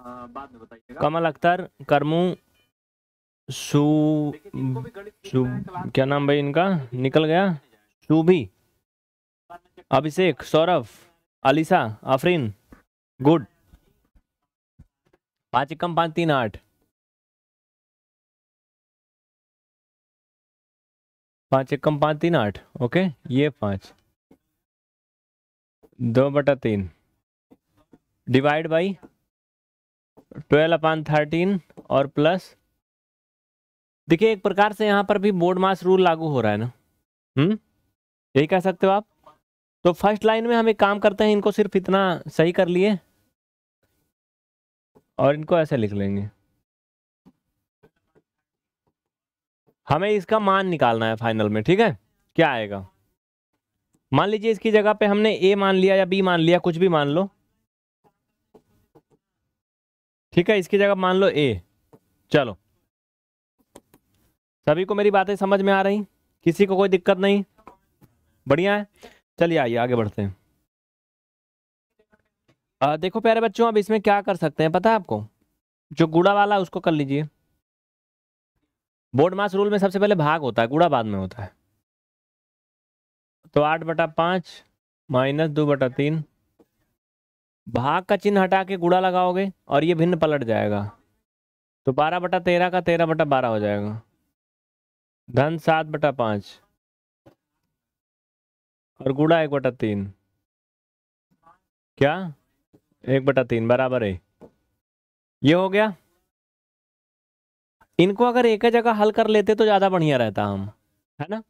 बाद में बताइएगा। कमल अख्तर करमू सु सु क्या नाम भाई इनका? निकल गया? सुभी अभिषेक सौरभ अलीसा आफरीन गुड। पाँच एकम पाँच तीन आठ। पाँच एकम पाँच तीन आठ ओके? ये पाँच। दो बटा तीन। Divide by twelve upon thirteen और प्लस। देखिए एक प्रकार से यहाँ पर भी बोर्ड मास रूल लागू हो रहा है ना। हम्म? यही कह सकते हो आप? तो फ़र्स्ट लाइन में हम एक काम करते हैं इनको सिर्फ़ इतना सही कर लिए और इनको ऐसे लिख लेंगे। हमें इसका मान निकालना है फाइनल में ठीक है? क्या आएगा? मान लीजिए इसकी जगह पे हमने ए मान लिया या बी मान लिया कुछ भी मान लो। ठीक है इसकी जगह मान लो ए चलो। सभी को मेरी बातें समझ में आ रही? किसी को कोई दिक्कत नहीं? बढ़िया है। चलिए आइए आगे बढ़ते हैं। आ, देखो प्यारे बच्चों अब इसमें क्या कर सकते हैं पता है आपको? जो गुड़ा वाला उसको कर लीजिए। बोर्ड मास रूल में सबसे पहले भाग होता है गुड़ा बाद में होता है। तो आठ बटा पाँच माइनस दो बटा तीन भाग का चिन्ह हटा के गुड़ा लगाओगे और ये भिन्न पलट जाएगा। तो बारह बटा तेरह का तेरह बटा बारह हो जाएगा। धन सात बटा पाँच। और गुड़ा एक बटा तीन। क्या? एक बटा तीन, बराबर है। ये हो गया। इनको अगर एक ही जगह हल कर लेते तो ज़्यादा बढ़िया रहता हम, है ना?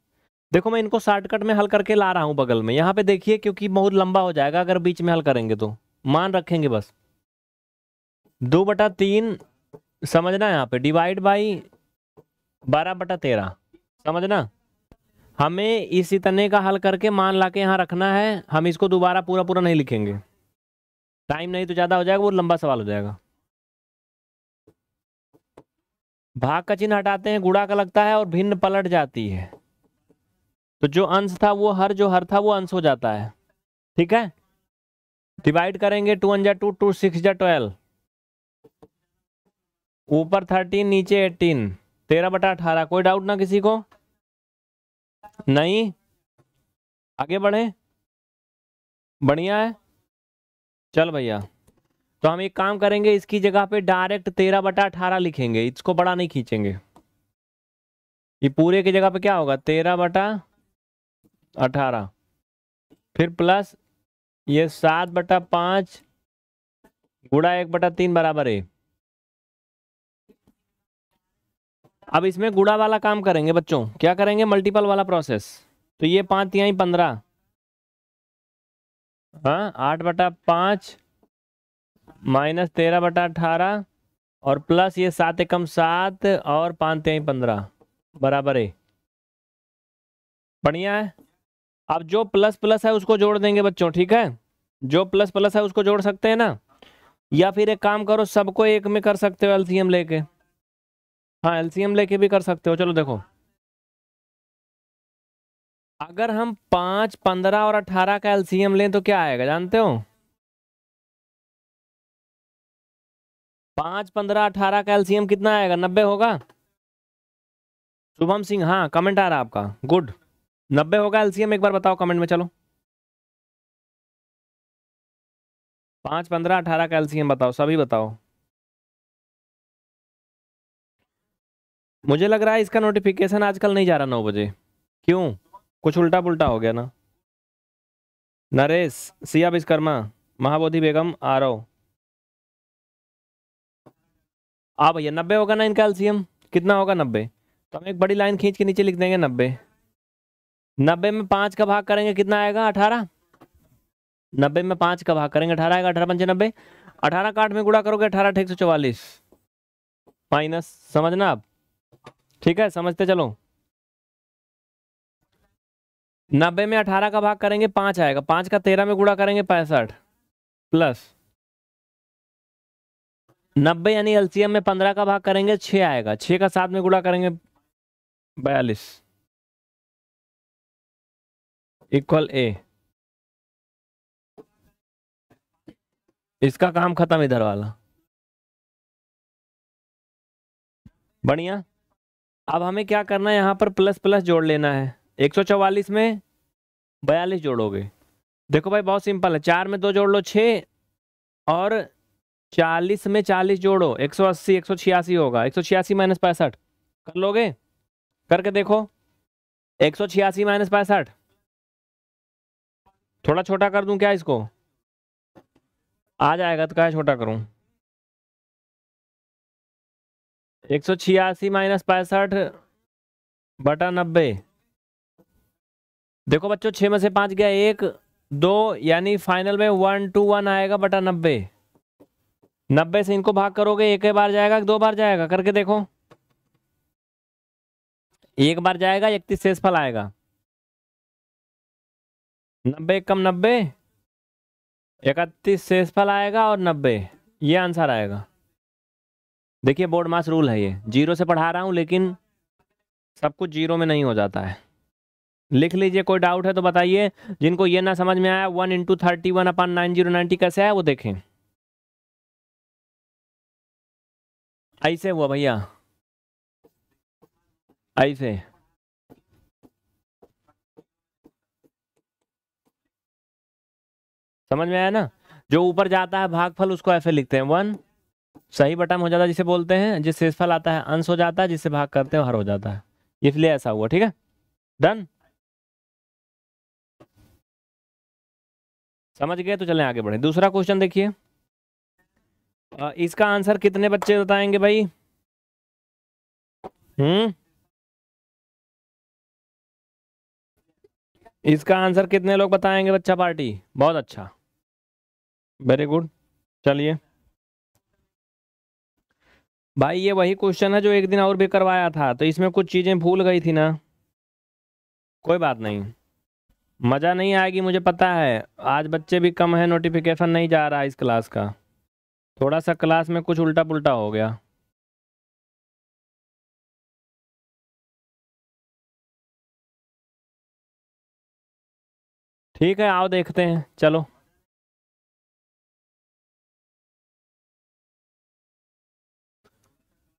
देखो मैं इनको शॉर्टकट में हल करके ला रहा हूँ बगल में। यहाँ पे देखिए, क्योंकि बहुत लंबा हो जाएगा, अगर बीच में हल करेंगे तो। मान रखेंगे बस। दो बटा तीन, समझना यहाँ पे। डिवाइड बाई बारह बटा तेरह, समझना? हमें इस इतने का हल करके मान ला के यहाँ रखना है। हम इसको दोबारा पूरा पूरा नहीं लिखेंगे। टाइम नहीं तो ज़्यादा हो जाएगा, वो लंबा सवाल हो जाएगा। भाग का चिन्ह हटाते हैं गुड़ा का लगता है और भिन्न पलट जाती है। तो जो अंश था वो हर, जो हर था वो अंश हो जाता है। ठीक है? डिवाइड करेंगे टू वन जा टू टू सिक्स जा ट्वेल्व। ऊपर थर्टीन, नीचे एटीन। तेरह बटा अठारह, कोई डाउट ना किसी को? नहीं? आगे बढ़े। बढ़िया है। चल भैया। तो हम एक काम करेंगे, इसकी जगह पे डायरेक्ट तेरह बटा अठारह लिखेंगे। इसको बड़ा नहीं खींचेंगे। ये पूरे की जगह पे क्या होगा? तेरह बटा अठारह। फिर प्लस ये सात बटा पाँच गुड़ा एक बटा तीन बराबर है। अब इसमें गुड़ा वाला काम करेंगे बच्चों। क्या करेंगे? मल्टीपल वाला प्रोसेस तो ये पाँच तिहाई पंद्रह। हाँ आठ बटा पाँच माइनस तेरह बटा अठारह और प्लस ये सात एकम सात और पाँच तिहाई पंद्रह। बराबर है। बढ़िया है? अब जो प्लस प्लस है उसको जोड़ देंगे बच्चों, ठीक है? जो प्लस प्लस है उसको जोड़ सकते हैं ना? या फिर एक काम करो, सबको एक में कर सकते हो एलसीएम लेके। हाँ एलसीएम लेके भी कर सकते हो, चलो देखो। अगर हम पाँच, पंद्रह और अठारह का एलसीएम लें तो क्या आएगा, जानते हो? पाँच, पंद्रह, अठारह का एलसीएम कितना आएगा? नब्बे होगा? शुभम सिंह हाँ कमेंट आ रहा आपका गुड नब्बे होगा एलसीएम, एक बार बताओ कमेंट में, चलो। पाँच पंद्रह अठारह का एलसीएम बताओ, सभी बताओ। मुझे लग रहा है इसका नोटिफिकेशन आजकल नहीं जा रहा नौ बजे। क्यों? कुछ उल्टा पुल्टा हो गया ना। नरेश, सिया विश्वकर्मा, महाबोधि बेगम आरव आ भैया, नब्बे होगा ना इनका एलसीएम? कितना होगा नब्बे? तो हम एक बड़ी लाइन खींच के नीचे लिख देंगे नब्बे। नब्बे में पाँच का भाग करेंगे? कितना आएगा? अठारह। नब्बे में पाँच का भाग करेंगे? अठारह आएगा? अठारह पंचे नब्बे। अठारह का आठ में गुड़ा करोगे, अठारह एक सौ चौवालीस। माइनस, समझना आप ठीक है, समझते चलो। नब्बे में अठारह का भाग करेंगे, पाँच आएगा। पाँच का तेरह में गुड़ा करेंगे, पैंसठ। प्लस। नब्बे यानी एलसीएम में पंद्रह का भाग करेंगे छः आएगा। छः का सात में गुड़ा करेंगे, बयालीस। Equal A. इसका काम खत्म इधर वाला। बढ़िया। अब हमें क्या करना है? यहाँ पर प्लस प्लस जोड़ लेना है। 144 में बयालीस जोड़ोगे। देखो भाई, बहुत सिंपल है। चार में दो जोड़ लो छः और चालीस में चालीस जोड़ो। एक सौ अस्सी, एक सौ छियासी होगा। एक सौ छियासी माइनस पैंसठ। कर लोगे? करके देखो। एक सौ छियासी माइनस पैंसठ। थोड़ा छोटा कर दूँ क्या इसको? आ जाएगा तो क्या छोटा करूँ? एक सौ छियासी माइनस पैंसठ बटा नब्बे। देखो बच्चों छः में से पाँच गया एक, दो, यानी फाइनल में वन टू वन आएगा बटा नब्बे। नब्बे से इनको भाग करोगे, एक ही बार जाएगा, दो बार जाएगा, करके देखो। एक बार जाएगा, इकतीस शेष फल आएगा। नब्बे कम नब्बे? इकतीस शेष फल आएगा और नब्बे। ये आंसर आएगा। देखिए बोर्ड मास रूल है ये। ज़ीरो से पढ़ा रहा हूँ, लेकिन सब कुछ ज़ीरो में नहीं हो जाता है। लिख लीजिए, कोई डाउट है तो बताइए। जिनको ये ना समझ में आया one into thirty one upon nine zero ninety कैसे आया, वो देखें। ऐसे हुआ भैया। ऐसे। समझ में आया ना? जो ऊपर जाता है, भागफल, उसको ऐसे लिखते हैं। वन सही बटन हो जाता है जिसे बोलते हैं जिससे शेषफल आता है, अंश हो जाता है, जिससे भाग करते हैं, हर हो जाता है। इसलिए ऐसा हुआ, ठीक है? डन समझ गए? तो चलें आगे बढ़े। दूसरा क्वेश्चन देखिए। इसका आंसर कितने बच्चे बताएँगे भाई? हम्म? इसका आंसर कितने लोग बताएँगे बच्चा पार्टी बहुत अच्छा। वेरी गुड चलिए। भाई, ये वही क्वेश्चन है जो एक दिन और भी करवाया था तो इसमें कुछ चीज़ें भूल गई थी ना। कोई बात नहीं। मज़ा नहीं आएगी, मुझे पता है। आज बच्चे भी कम है नोटिफिकेशन नहीं जा रहा इस क्लास का। थोड़ा सा क्लास में कुछ उल्टा पुल्टा हो गया। ठीक है, आओ देखते हैं। चलो।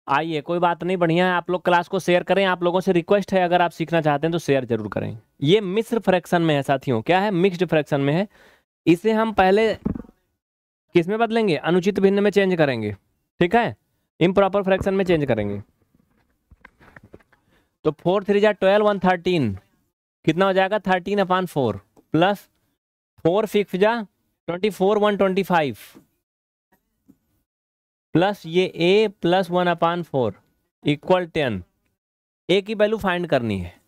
आइए, कोई बात नहीं, बढ़िया है। आप लोग क्लास को शेयर करें, आप लोगों से रिक्वेस्ट है, अगर आप सीखना चाहते हैं तो शेयर ज़रूर करें। ये मिश्र फ्रैक्शन में है साथियों, क्या है? मिक्स्ड फ्रैक्शन में है। इसे हम पहले किसमें बदलेंगे? अनुचित भिन्न में चेंज करेंगे। ठीक है? इम्प्रॉपर फ्रैक्शन में चेंज करेंगे। तो फोर थ्री जा ट्वेल्व वन थर्टीन कितना हो जाएगा? Thirteen upon four plus four six जा twenty four one twenty five plus ये A plus one upon four equal ten. A की वैल्यू फाइंड करनी है।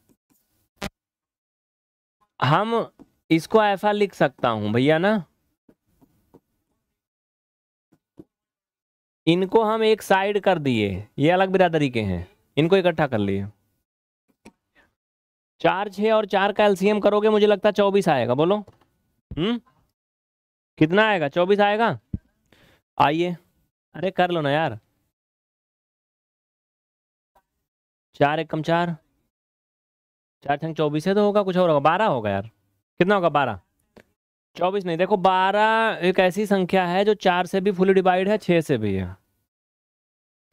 हम इसको ऐसा लिख सकता हूँ भैया ना। इनको हम एक साइड कर दिए। ये अलग बिरादरी के हैं। इनको इकट्ठा कर लिए। चार छः और चार का एलसीएम करोगे, मुझे लगता चौबीस आएगा। बोलो। हम्म? कितना आएगा? चौबीस आएगा? आइए। अरे कर लो ना यार। चार एक कम चार। चार छंग चौबीस है तो होगा, कुछ और होगा। बारह होगा यार। कितना होगा बारह? चौबीस नहीं, देखो बारह एक ऐसी संख्या है जो चार से भी फुली डिवाइड है छः से भी है।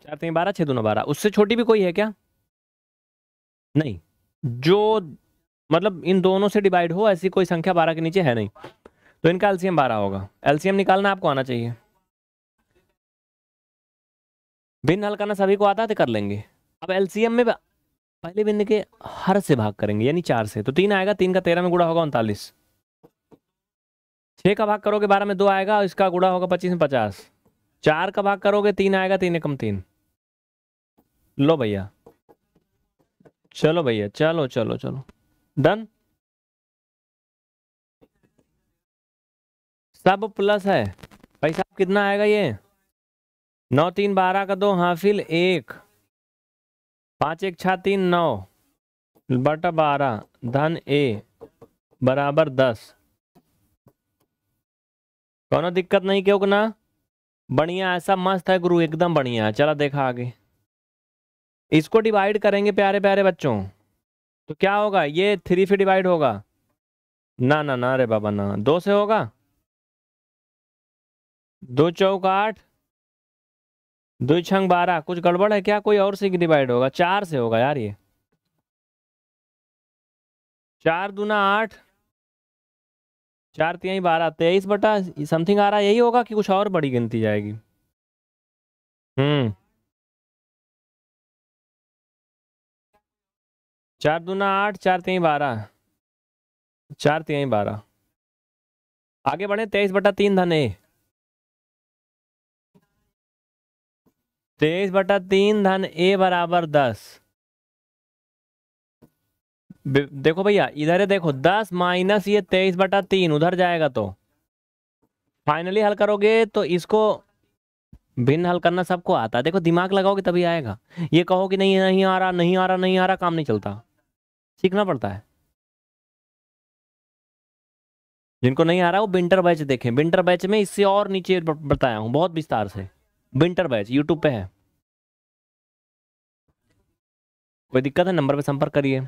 चार तीन बारह छः दोनों बारह। उससे छोटी भी कोई है क्या? नहीं। जो मतलब इन दोनों से डिवाइड हो, ऐसी कोई संख्या बारह के नीचे है नहीं। तो इनका एलसीएम बारह होगा। एलसीएम निकालना आपको आना चाहिए। भिन्न हल करना सभी को आता तो कर लेंगे। अब एलसीएम में पहले भिन्न के हर से भाग करेंगे, यानी चार से। तो तीन आएगा, तीन का तेरह में गुड़ा होगा उनतालीस। छः का भाग करोगे, बारह में दो आएगा, और इसका गुड़ा होगा पच्चीस में पचास। चार का भाग करोगे, तीन आएगा, तीन एकम तीन। लो भैया। चलो भैया, चलो चलो चलो। डन सब प्लस है। पैसा कितना आएगा ये? नौ तीन बारह का दो, हाफिल एक। पाँच एक छः तीन नौ। बटा बारह, धन ए, बराबर दस। कोनो दिक्कत नहीं क्यों ना बढ़िया, ऐसा मस्त है गुरु, एकदम बढ़िया। है चला देखा आगे। इसको डिवाइड करेंगे प्यारे प्यारे बच्चों। तो क्या होगा? ये थ्री से डिवाइड होगा। ना ना ना रे बाबा, ना। दो से होगा? दो चौक आठ। दो छंग बारह। कुछ गड़बड़ है क्या? कोई और से डिवाइड होगा। चार से होगा यार ये। चार दूना आठ। चार तिहाई बारह। तेईस बटा समथिंग आ रहा है। यही होगा कि कुछ और बड़ी गिनती जाएगी। हम्म। चार दूना आठ, चार तिहाई बारह। चार तिहाई बारह। आगे बढ़े। तेईस बटा तीन धन। ए तेईस बटा तीन धन ए बराबर दस। देखो भैया, इधर है देखो, दस माइनस ये तेईस बटा तीन, उधर जाएगा तो। फाइनली हल करोगे तो इसको भिन्न हल करना सबको आता है। देखो, दिमाग लगाओगे तभी आएगा। ये कहो कि नहीं नहीं आ रहा, नहीं आ रहा, नहीं आ रहा, काम नहीं चलता। सीखना पड़ता है। जिनको नहीं आ रहा, वो विंटर बैच देखें। विंटर बैच में इससे और नीचे बताया हूँ, बहुत विस्तार से। विंटर बैच यूट्यूब पे है। कोई दिक्कत है? नंबर पे संपर्क करिए।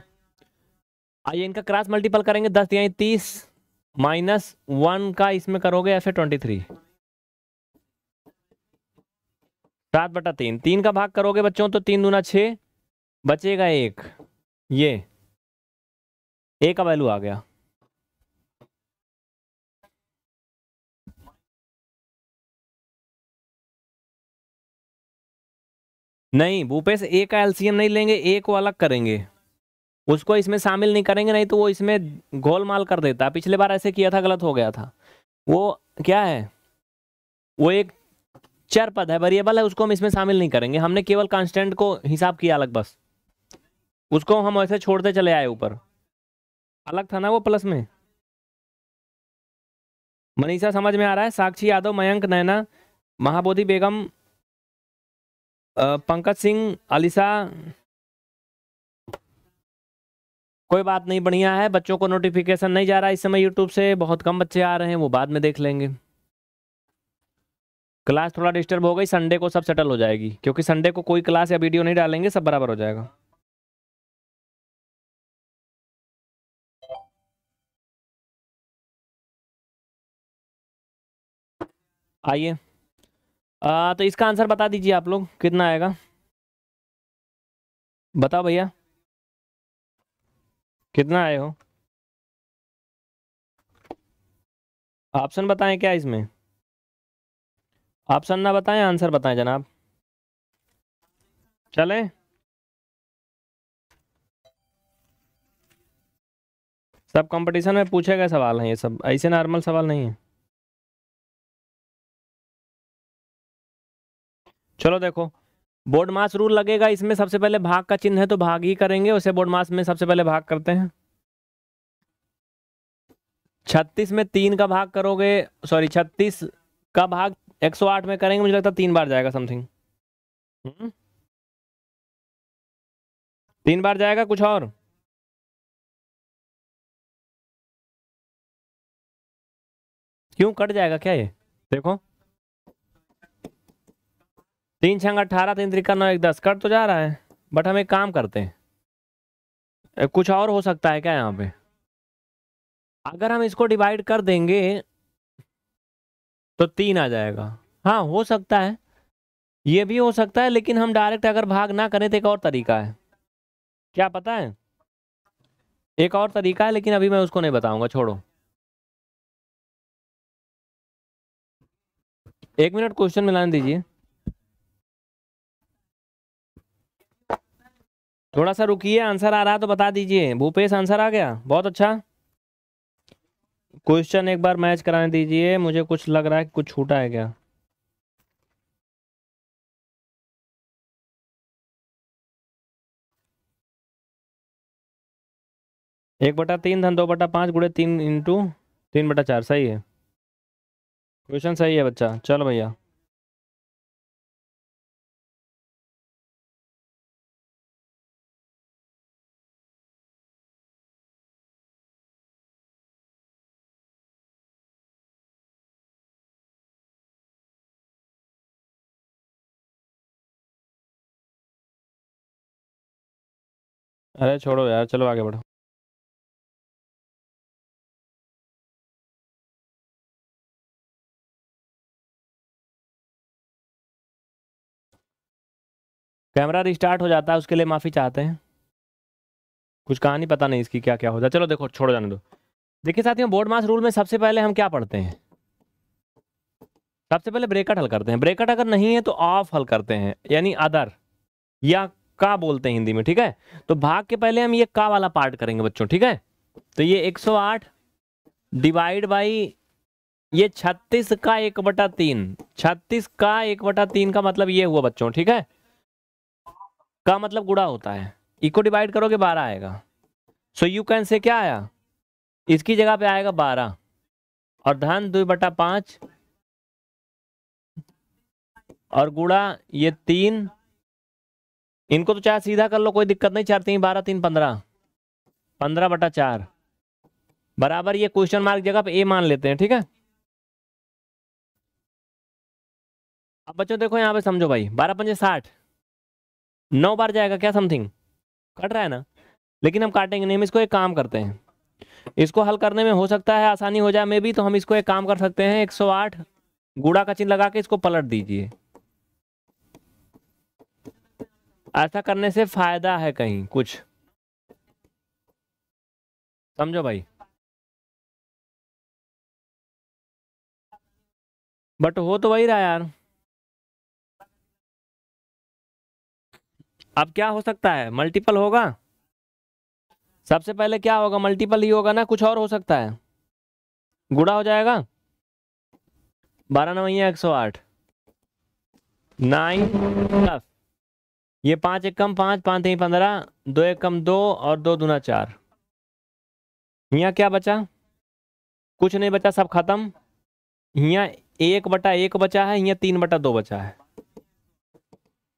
आइए, इनका क्रॉस मल्टीपल करेंगे। दस दिया, तीस। माइनस वन का इसमें करोगे ऐसे ट्वेंटी थ्री सात बटा तीन। तीन का भाग करोगे बच्चों तो तीन दूना छः बचेगा एक। ये। ए का वैल्यू आ गया। नहीं भूपेश ए का एलसीएम नहीं लेंगे ए को अलग करेंगे। उसको इसमें शामिल नहीं करेंगे, नहीं तो वो इसमें गोलमाल कर देता। पिछले बार ऐसे किया था, गलत हो गया था। वो क्या है? वो एक चर पद है वेरिएबल है, उसको हम इसमें शामिल नहीं करेंगे। हमने केवल कांस्टेंट को हिसाब किया अलग बस। उसको हम ऐसे छोड़ते चले आए ऊपर। अलग था ना वो प्लस में? मनीषा, समझ में आ रहा है? साक्षी यादव, मयंक, नैना, महाबोधि बेगम पंकज सिंह अलिसा कोई बात नहीं, बढ़िया है। बच्चों को नोटिफिकेशन नहीं जा रहा इस समय यूट्यूब से। बहुत कम बच्चे आ रहे हैं, वो बाद में देख लेंगे। क्लास थोड़ा डिस्टर्ब हो गई संडे को सब सेटल हो जाएगी। क्योंकि संडे को कोई क्लास या वीडियो नहीं डालेंगे, सब बराबर हो जाएगा। आइए। आ, तो इसका आंसर बता दीजिए आप लोग कितना आएगा? बताओ भैया। कितना आए हो? ऑप्शन बताएँ क्या इसमें? ऑप्शन ना बताएँ आंसर बताएँ जनाब। चलें। सब कंपटीशन में पूछे गए सवाल हैं ये सब ऐसे नॉर्मल सवाल नहीं है। चलो देखो। बोर्ड मास रूल लगेगा, इसमें सबसे पहले भाग का चिन्ह है तो भाग ही करेंगे, उसे बोर्ड मास में सबसे पहले भाग करते हैं। छत्तीस में तीन का भाग करोगे सॉरी छत्तीस का भाग एक सौ आठ में करेंगे, मुझे लगता है तीन बार जाएगा समथिंग तीन बार जाएगा कुछ और। क्यों कट जाएगा क्या ये? देखो। तीन छंग अट्ठारह तीन त्रिका नौ, एक, दस, कट तो जा रहा है, बट हम एक काम करते हैं। कुछ और हो सकता है क्या यहाँ पे? अगर हम इसको डिवाइड कर देंगे तो तीन आ जाएगा। हाँ हो सकता है। ये भी हो सकता है, लेकिन हम डायरेक्ट अगर भाग ना करें तो एक और तरीका है। क्या पता है? एक और तरीका है, लेकिन अभी मैं उसको नहीं बताऊँगा, छोड़ो। एक मिनट क्वेश्चन मिलाने दीजिए। थोड़ा सा रुकिए आंसर आ रहा है तो बता दीजिए। भूपेश आंसर आ गया? बहुत अच्छा। क्वेश्चन एक बार मैच कराने दीजिए, मुझे कुछ लग रहा है कि कुछ छूटा है क्या? एक बटा तीन, धन दो बटा पाँच गुड़े तीन इंटू तीन बटा चार, सही है। क्वेश्चन सही है बच्चा। चलो भैया। अरे छोड़ो यार, चलो आगे बढ़ो। कैमरा रिस्टार्ट हो जाता है, उसके लिए माफ़ी चाहते हैं। कुछ कहानी पता नहीं इसकी क्या क्या होता है चलो देखो, छोड़ो जाने दो। देखिए साथियों, बोर्ड मास रूल में सबसे पहले हम क्या पढ़ते हैं? सबसे पहले ब्रेकट हल करते हैं। ब्रेकट अगर नहीं है तो ऑफ़ हल करते हैं, यानी अदर या का बोलते हैं हिंदी में, ठीक है? तो भाग के पहले हम ये का वाला पार्ट करेंगे बच्चों, ठीक है? तो ये 108 डिवाइड बाई ये 36 का एक बटा तीन, छत्तीस का एक बटा तीन का मतलब ये हुआ बच्चों, ठीक है? का मतलब गुड़ा होता है। इको डिवाइड करोगे बारह आएगा। सो यू कैन से क्या आया? इसकी जगह पे आएगा बारह। और धन दो बटा पाँच, और गुड़ा ये तीन इनको तो चाहे सीधा कर लो, कोई दिक्कत नहीं, चार तीन, बारह तीन, पंद्रह। पंद्रह बटा चार। बराबर ये क्वेश्चन मार्क जगह पे ए मान लेते हैं, ठीक है? अब बच्चों देखो यहाँ पे समझो भाई, बारह पंजे साठ। नौ बार जाएगा क्या समथिंग कट रहा है ना? लेकिन हम काटेंगे नहीं, हम इसको एक काम करते हैं। इसको हल करने में हो सकता है, आसानी हो जाए मे भी तो हम इसको एक काम कर सकते हैं 108 गुड़ा का चिन्ह लगा के इसको पलट दीजिए। ऐसा करने से फ़ायदा है कहीं, कुछ। समझो भाई। बट हो तो वही रहा यार। अब क्या हो सकता है? मल्टीपल होगा? सबसे पहले क्या होगा? मल्टीपल ही होगा ना? कुछ और हो सकता है। गुड़ा हो जाएगा? बारह नवैया एक सौ आठ। Nine plus. ये पाँच एक कम पाँच पाँच तीन पंद्रह, दो एक कम दो और दो दूना चार। यहाँ क्या बचा? कुछ नहीं बचा, सब खत्म। यहाँ एक बटा एक बचा है, यहाँ तीन बटा दो बचा है।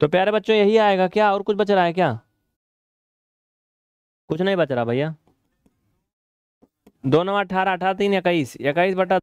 तो प्यारे बच्चों, यही आएगा क्या? और कुछ बच रहा है क्या? कुछ नहीं बच रहा भैया। दो नौ अठारह अठारह, तीन, इक्कीस। इक्कीस बटा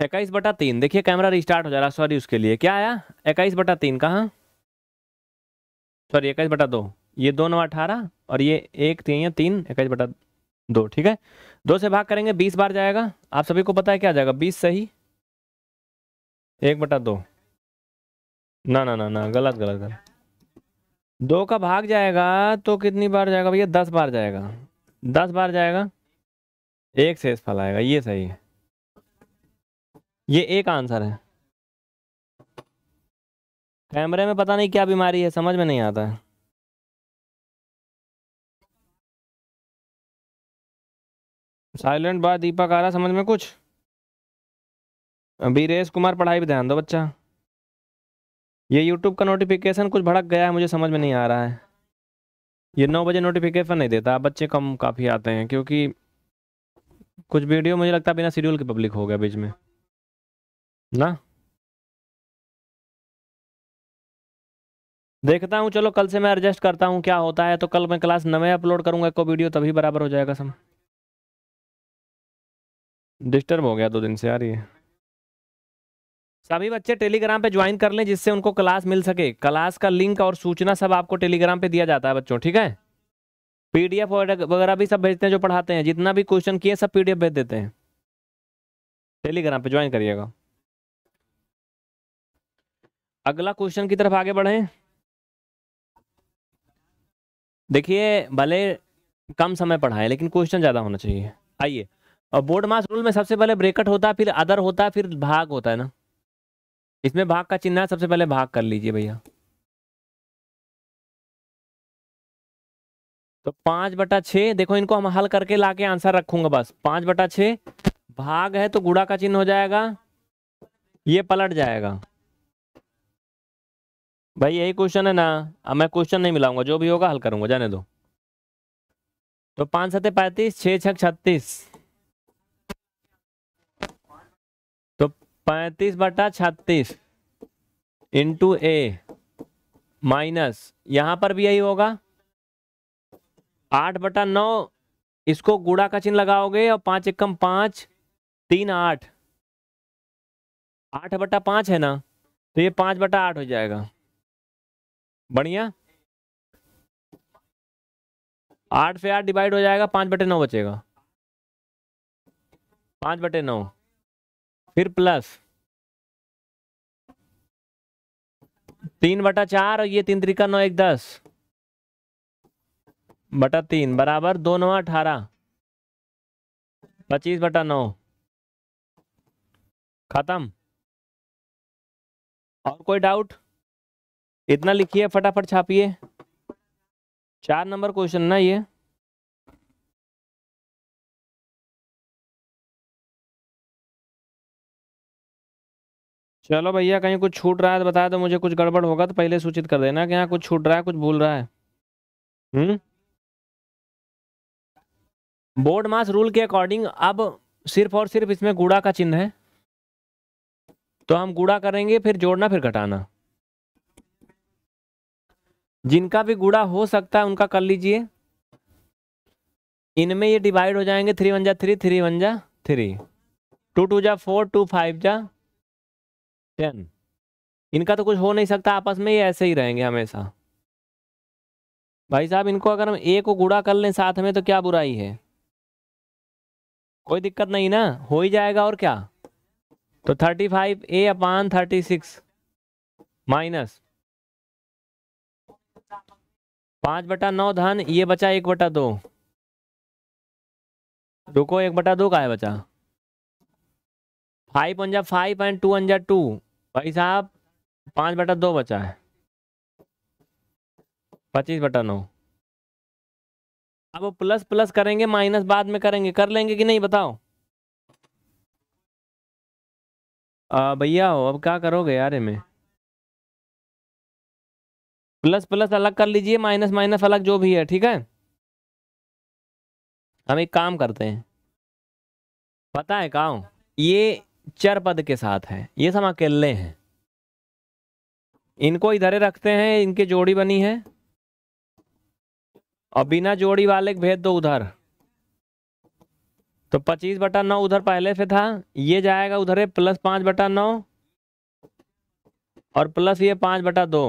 इक्कीस बटा तीन। देखिए कैमरा रिस्टार्ट हो जा रहा सॉरी उसके लिए। क्या आया? इक्कीस बटा तीन कहाँ? सॉरी इक्कीस बटा दो। ये दो नौ अठारह और ये एक तीन, या तीन, इक्कीस बटा दो, ठीक है? दो से भाग करेंगे, बीस बार जाएगा। आप सभी को पता है क्या जाएगा? बीस सही? एक बटा दो। ना ना ना ना, गलत गलत गलत। दो का भाग जाएगा तो कितनी बार जाएगा भैया? दस बार जाएगा। दस बार जाएगा। एक शेष फल आएगा। ये सही है। ये एक आंसर है। कैमरे में पता नहीं क्या बीमारी है, समझ में नहीं आता। है साइलेंट बात, दीपक आ रहा समझ में कुछ? बीरेश कुमार, पढ़ाई पे ध्यान दो बच्चा। ये यूट्यूब का नोटिफिकेशन कुछ भड़क गया है, मुझे समझ में नहीं आ रहा है। ये नौ बजे नोटिफिकेशन नहीं देता बच्चे कम काफ़ी आते हैं, क्योंकि कुछ वीडियो मुझे लगता है बिना शेड्यूल के पब्लिक हो गया बीच में। ना? देखता हूँ, चलो कल से मैं एडजस्ट करता हूँ, क्या होता है तो कल मैं क्लास नवे अपलोड करूँगा को वीडियो तभी बराबर हो जाएगा सब डिस्टर्ब हो गया दो दिन से रही है सभी बच्चे टेलीग्राम पे ज्वाइन कर लें, जिससे उनको क्लास मिल सके। क्लास का लिंक और सूचना सब आपको टेलीग्राम पे दिया जाता है बच्चों, ठीक है? पीडीएफ वगैरह भी सब भेजते हैं जो पढ़ाते हैं, जितना भी क्वेश्चन किए, सब पीडीएफ भेज देते हैं। टेलीग्राम पे ज्वाइन करिएगा। अगला क्वेश्चन की तरफ़ आगे बढ़ें। देखिए, भले कम समय पढ़ाए, लेकिन क्वेश्चन ज़्यादा होना चाहिए। आइए, और बोर्ड मास रूल में सबसे पहले ब्रेकट होता है, फिर अदर होता है, फिर भाग होता है ना? इसमें भाग का चिन्ह सबसे पहले भाग कर लीजिए भैया। तो पाँच बटा छ, देखो इनको हम हल करके लाके आंसर रखूँगा बस। पाँच बटा छ, भाग है तो गुड़ा का चिन्ह हो जाएगा, ये पलट जाएगा। भाई, यही क्वेश्चन है ना। अब मैं क्वेश्चन नहीं मिलाऊँगा, जो भी होगा हल करूँगा, जाने दो। तो पाँच सत्य पैंतीस छः छः छत्तीस। तो पैंतीस बटा छत्तीस इंटू ए माइनस यहाँ पर भी यही होगा। आठ बटा नौ, इसको गुड़ा का चिन्ह लगाओगे और पाँच एकम पाँच, तीन आठ। आठ बटा पाँच है ना तो ये पाँच बटा आठ हो जाएगा। बढ़िया। आठ से आठ डिवाइड हो जाएगा, पाँच बटे नौ बचेगा। पाँच बटे नौ। फिर प्लस तीन बटा चार और ये तीन त्रिका नौ, एक दस। बटा तीन, बराबर दो नौ, अठारह। पच्चीस बटा नौ। खत्म। और कोई डाउट इतना लिखिए, फटाफट छापिए। चार नंबर क्वेश्चन ना ये। चलो भैया, कहीं कुछ छूट रहा है तो बता दो, मुझे कुछ गड़बड़ होगा तो पहले सूचित कर देना कि यहाँ कुछ छूट रहा है, कुछ भूल रहा है। हम्म? बोर्ड मास रूल के अकॉर्डिंग अब सिर्फ़ और सिर्फ़ इसमें गुड़ा का चिन्ह है। तो हम गुड़ा करेंगे, फिर जोड़ना, फिर घटाना। जिनका भी गुड़ा हो सकता है, उनका कर लीजिए। इनमें ये डिवाइड हो जाएँगे थ्री वन जा थ्री थ्री वन जा थ्री टू टू जा फोर टू फाइव जा टेन इनका तो कुछ हो नहीं सकता, आपस में ये ऐसे ही रहेंगे हमेशा। भाई साहब, इनको अगर हम ए को गुड़ा कर लें साथ में तो क्या बुराई है? कोई दिक्कत नहीं ना? हो ही जाएगा और क्या? तो thirty five A upon thirty six minus पाँच बटा नौ धन, ये बचा एक बटा दो। रुको, एक बटा दो का है बचा? फाइव वन जा फाइव एंड टू अंजा टू भाई साहब, पाँच बटा दो बचा है। पच्चीस बटा नौ। अब वो प्लस प्लस करेंगे माइनस बाद में करेंगे। कर लेंगे कि नहीं, बताओ? भैया हो अब क्या करोगे यार में प्लस प्लस अलग कर लीजिए, माइनस माइनस अलग जो भी है, ठीक है? हम एक काम करते हैं। पता है काउ ये चर पद के साथ है, ये सब अकेले हैं। इनको इधर रखते हैं, इनकी जोड़ी बनी है। और बिना जोड़ी वाले भेज दो उधर। तो पच्चीस बटा नौ उधर पहले से था, ये जाएगा उधर प्लस पाँच बटा नौ, और प्लस ये पाँच बटा दो।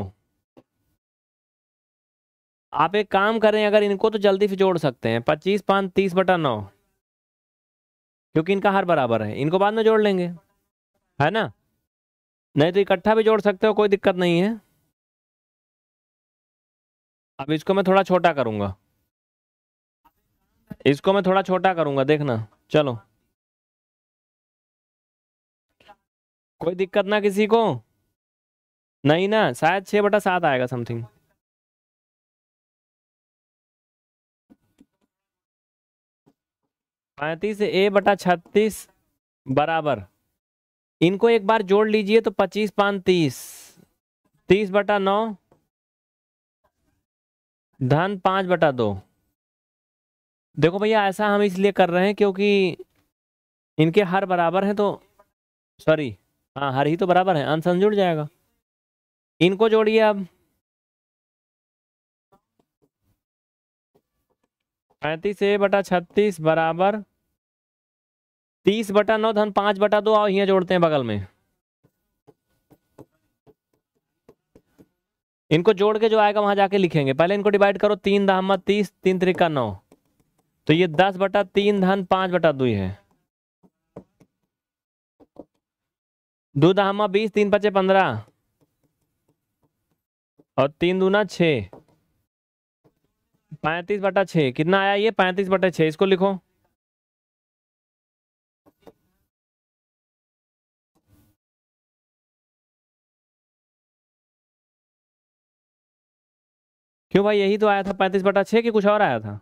आप एक काम करें, अगर इनको तो जल्दी से जोड़ सकते हैं। पच्चीस पाँच तीस बटा नौ। क्योंकि इनका हर बराबर है। इनको बाद में जोड़ लेंगे। है ना? नहीं तो इकट्ठा भी जोड़ सकते हो, कोई दिक्कत नहीं है। अब इसको मैं थोड़ा छोटा करूँगा। इसको मैं थोड़ा छोटा करूँगा, देखना। चलो। कोई दिक्कत ना किसी को? नहीं ना? शायद छः बटा सात आएगा समथिंग पैंतीस, ए बटा छत्तीस बराबर। इनको एक बार जोड़ लीजिए तो पच्चीस पाँच तीस। तीस बटा नौ, धन पाँच बटा दो। देखो भैया, ऐसा हम इसलिए कर रहे हैं क्योंकि इनके हर बराबर हैं तो सॉरी हाँ हर ही तो बराबर है आंसर जुड़ जाएगा। इनको जोड़िए अब। पैंतीस, ए बटा छत्तीस बराबर तीस बटा नौ, धन पाँच बटा दो, आओ यहाँ जोड़ते हैं बगल में। इनको जोड़ के जो आएगा वहाँ जाके लिखेंगे। पहले इनको डिवाइड करो, तीन दहमा तीस, तीन त्रिका नौ। तो ये दस बटा तीन, धन पाँच बटा दो है दो दहमा बीस, तीन पचे पंद्रह। और तीन दूना छ पैंतीस बटा छ कितना आया ये? पैंतीस बटा छ इसको लिखो। क्यों भाई, यही तो आया था, पैंतीस बटा छः कि कुछ और आया था?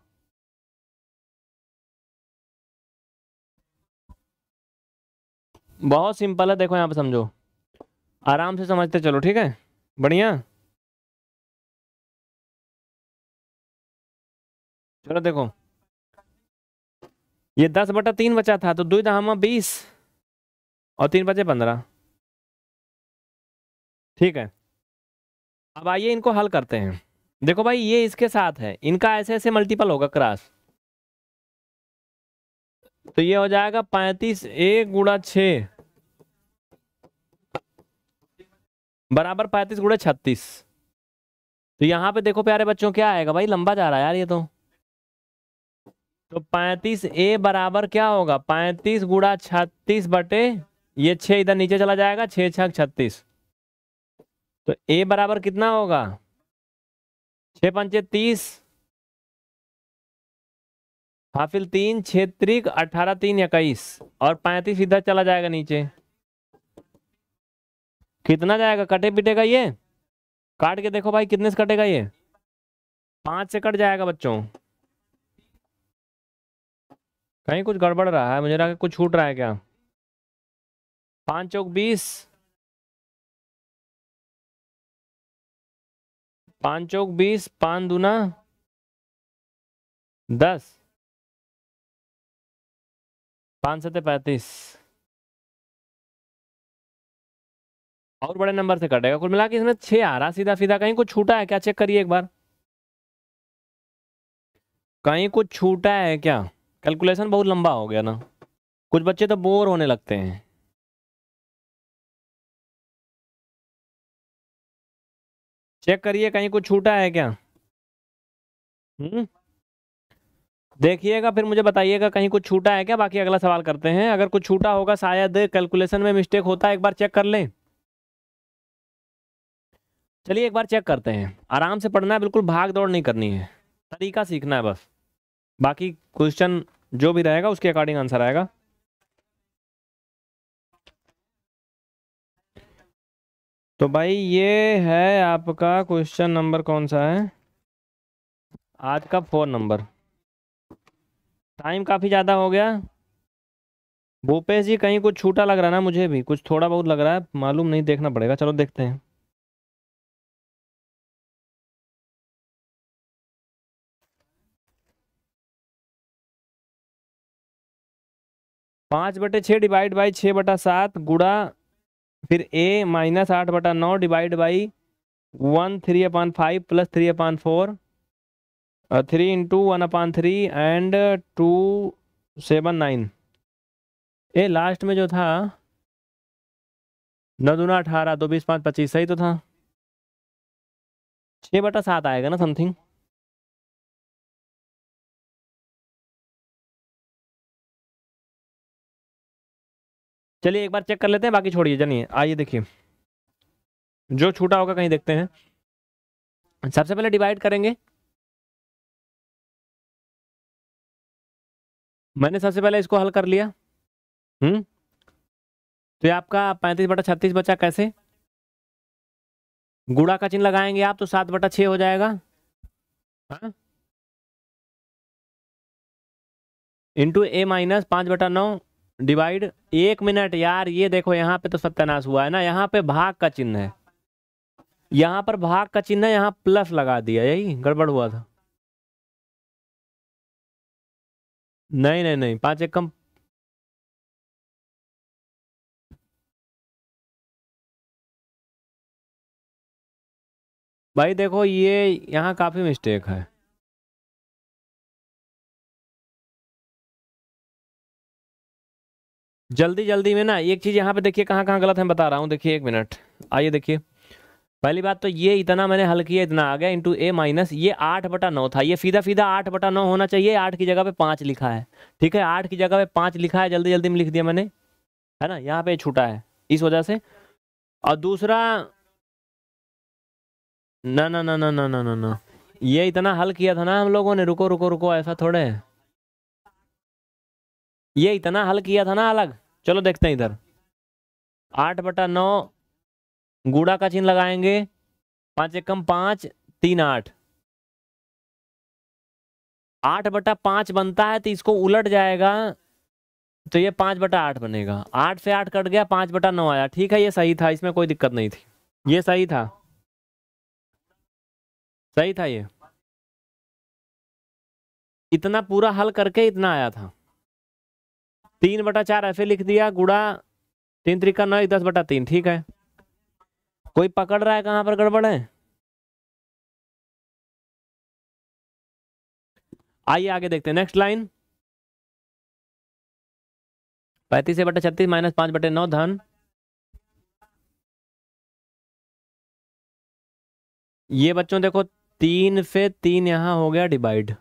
बहुत सिंपल है, देखो यहाँ पे समझो। आराम से समझते चलो, ठीक है? बढ़िया? चलो देखो। ये दस बटा तीन बचा था तो दो दहामा बीस और तीन बचे पंद्रह। ठीक है? अब आइए इनको हल करते हैं। देखो भाई, ये इसके साथ है। इनका ऐसे ऐसे मल्टीपल होगा क्रॉस। तो ये हो जाएगा पैंतीस ए गुड़ा छ बराबर पैंतीस गुड़े छत्तीस। तो यहाँ पे देखो प्यारे बच्चों, क्या आएगा भाई? लंबा जा रहा है यार ये तो। तो पैंतीस ए बराबर क्या होगा? पैंतीस गुड़ा छत्तीस बटे, ये छः इधर नीचे चला जाएगा छः छत्तीस। तो ए बराबर कितना होगा? छः पंचे तीस। हाफिल तीन क्षेत्रिक अठारह तीन, इक्कीस। और पैंतीस इधर चला जाएगा नीचे। कितना जाएगा? कटे पिटेगा ये? काट के देखो भाई, कितने से कटेगा ये? पाँच से कट जाएगा बच्चों। कहीं कुछ गड़बड़ रहा है? मुझे लगा कुछ छूट रहा है क्या? पाँच चौक बीस। पाँच चौक बीस, पाँच दूना, दस। पाँच सत्ते पैंतीस। और बड़े नंबर से कटेगा। कुल मिला के इसमें छः आ रहा सीधा सीधा। कहीं कुछ छूटा है क्या? चेक करिए एक बार। कहीं कुछ छूटा है क्या? कैलकुलेशन बहुत लंबा हो गया ना। कुछ बच्चे तो बोर होने लगते हैं। चेक करिए, कहीं कुछ छूटा है क्या? हम्म। देखिएगा, फिर मुझे बताइएगा कहीं कुछ छूटा है क्या? बाकी अगला सवाल करते हैं। अगर कुछ छूटा होगा, शायद कैलकुलेशन में मिस्टेक होता है, एक बार चेक कर लें। चलिए, एक बार चेक करते हैं। आराम से पढ़ना है, बिल्कुल भाग दौड़ नहीं करनी है। तरीका सीखना है बस। बाकी क्वेश्चन जो भी रहेगा, उसके अकॉर्डिंग आंसर आएगा। तो भाई ये है आपका क्वेश्चन नंबर कौन सा है? आज का फोर नंबर टाइम काफ़ी ज़्यादा हो गया। भूपेश जी, कहीं कुछ छूटा लग रहा ना मुझे भी। कुछ थोड़ा बहुत लग रहा है, मालूम नहीं, देखना पड़ेगा। चलो देखते हैं। पाँच बटे छः डिवाइड बाई छः बटा सात गुड़ा फिर ए माइनस आठ बटा नौ divide by one three upon five plus three upon four three into one upon three and two seven nine A last में जो था, नौ दूना अठारह, दो बीस पाँच पच्चीस, सही तो था? छः बटा सात आएगा ना समथिंग चलिए एक बार चेक कर लेते हैं, बाकी छोड़िए, जानिए। आइए देखिए। जो छूटा होगा कहीं देखते हैं। सबसे पहले डिवाइड करेंगे। मैंने सबसे पहले इसको हल कर लिया। हम्म। तो ये आपका पैंतीस बटा छत्तीस बचा कैसे? गुड़ा का चिन्ह लगाएँगे आप तो सात बटा छः हो जाएगा। इंटू ए माइनस पाँच बटा नौ डिवाइड एक मिनट यार, ये देखो यहाँ पे तो सत्यानाश हुआ है ना, यहाँ पे भाग का चिन्ह है। यहाँ पर भाग का चिन्ह है, यहाँ प्लस लगा दिया, यही गड़बड़ हुआ था। नहीं नहीं नहीं, पाँच एक कम। भाई देखो ये यहाँ काफ़ी मिस्टेक है। जल्दी जल्दी में ना एक चीज़ यहाँ पे देखिए कहाँ कहाँ गलत है बता रहा हूँ देखिए एक मिनट आइए देखिए पहली बात तो ये इतना मैंने हल किया इतना आ गया इंटू ए माइनस ये आठ बटा नौ था ये सीधा सीधा आठ बटा नौ होना चाहिए आठ की जगह पे पाँच लिखा है ठीक है आठ की जगह पे पाँच लिखा है जल्दी जल्दी में लिख दिया मैंने है ना यहाँ पे छूटा है इस वजह से और दूसरा ना ना ना ना ना ना ना ये इतना हल किया था ना हम लोगों ने रुको रुको रुको ऐसा थोड़े है ये इतना हल किया था ना अलग। चलो देखते हैं इधर। आठ बटा नौ गुड़ा का चिन्ह लगाएँगे। पाँच एक कम पाँच, तीन आठ। आठ बटा पाँच बनता है तो इसको उलट जाएगा तो ये पाँच बटा आठ बनेगा। आठ से आठ कट गया, पाँच बटा नौ आया। ठीक है, ये सही था, इसमें कोई दिक्कत नहीं थी। ये सही था। सही था ये। इतना पूरा हल करके इतना आया था। तीन बटा चार ऐसे लिख दिया गुड़ा तीन त्रिका नौ, दस बटा तीन, ठीक है। कोई पकड़ रहा है, कहाँ पर गड़बड़ है? आइए आगे देखते हैं नेक्स्ट लाइन पैंतीस बटे छत्तीस, माइनस पाँच बटे नौ, धन। ये बच्चों देखो, तीन से तीन यहाँ हो गया, डिवाइड।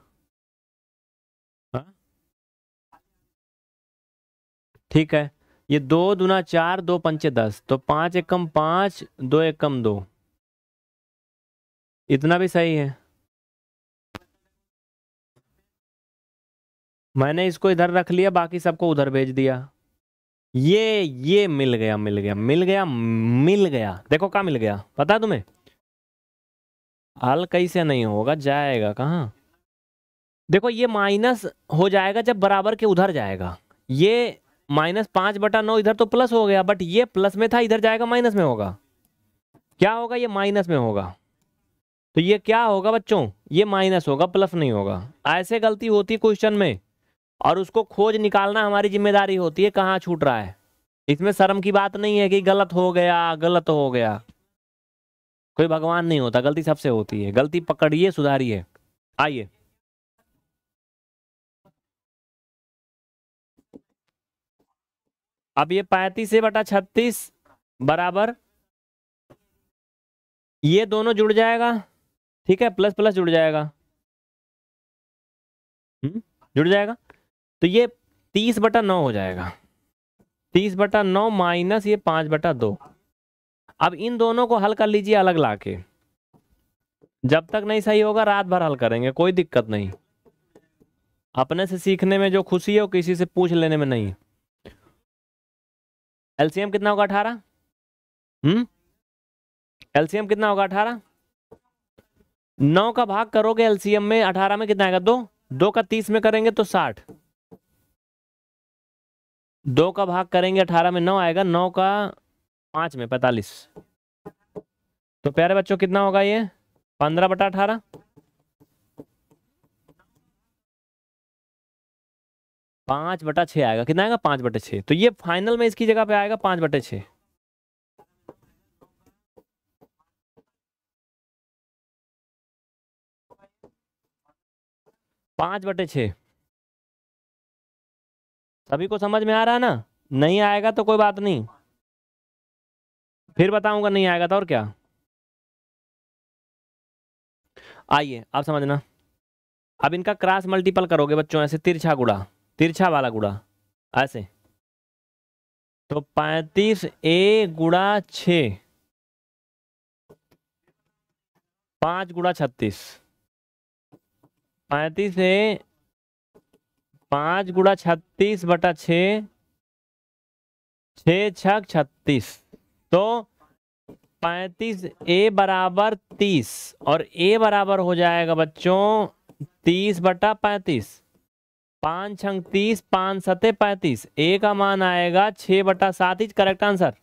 ठीक है? ये दो दुना चार, दो पंचे दस। तो पाँच एकम पाँच, दो एकम दो। इतना भी सही है? मैंने इसको इधर रख लिया, बाकी सबको उधर भेज दिया। ये ये मिल गया मिल गया मिल गया मिल गया। देखो कहाँ मिल गया। पता तुम्हें? हल कैसे नहीं होगा, जाएगा कहाँ? देखो ये माइनस हो जाएगा जब बराबर के उधर जाएगा। ये माइनस पाँच बटा नौ इधर तो प्लस हो गया, बट ये प्लस में था, इधर जाएगा माइनस में होगा। क्या होगा? ये माइनस में होगा। तो ये क्या होगा बच्चों? ये माइनस होगा, प्लस नहीं होगा। ऐसे गलती होती क्वेश्चन में, और उसको खोज निकालना हमारी ज़िम्मेदारी होती है, कहाँ छूट रहा है। इसमें शर्म की बात नहीं है कि गलत हो गया, गलत हो गया। कोई भगवान नहीं होता, गलती सबसे होती है। गलती पकड़िए, सुधारिए। आइए। अब ये पैंतीस बटा छत्तीस बराबर, ये दोनों जुड़ जाएगा, ठीक है, प्लस प्लस जुड़ जाएगा हम्म जुड़ जाएगा तो ये तीस बटा नौ हो जाएगा, तीस बटा नौ माइनस ये पाँच बटा दो। अब इन दोनों को हल कर लीजिए अलग लाके, जब तक नहीं सही होगा, रात भर हल करेंगे, कोई दिक्कत नहीं। अपने से सीखने में जो खुशी है, वो किसी से पूछ लेने में नहीं। एलसीएम कितना होगा अठारह? हम्म? एलसीएम कितना होगा अठारह? नौ का भाग करोगे एलसीएम में अठारह में कितना आएगा? दो। दो का तीस में करेंगे तो साठ। दो का भाग करेंगे अठारह में नौ आएगा। नौ का पाँच में पैतालीस। तो प्यारे बच्चों कितना होगा ये? पंद्रह बटा अठारह? पाँच बटा छः आएगा। कितना आएगा? पाँच बटे छः। तो ये फाइनल में इसकी जगह पे आएगा पाँच बटे छः। पाँच बटे छः। सभी को समझ में आ रहा है ना? नहीं आएगा तो कोई बात नहीं। फिर बताऊँगा नहीं आएगा तो और क्या। आइए, आप समझना। अब इनका क्रॉस मल्टीपल करोगे बच्चों, ऐसे तिरछा गुड़ा तिरछा वाला गुड़ा, ऐसे। तो पैंतीस ए गुड़ा छ। पाँच गुड़ा छत्तीस। पैंतीस ए, पाँच गुड़ा छत्तीस बटा छ छक छत्तीस। तो पैंतीस ए बराबर तीस, और ए बराबर हो जाएगा बच्चों तीस बटा पैंतीस। पाँच छंग तीस, पाँच सते पैंतीस। ए का मान आएगा छह बटा सात इज़ करेक्ट आंसर।